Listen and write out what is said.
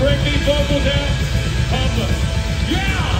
Bring these vocals out. Pump Yeah!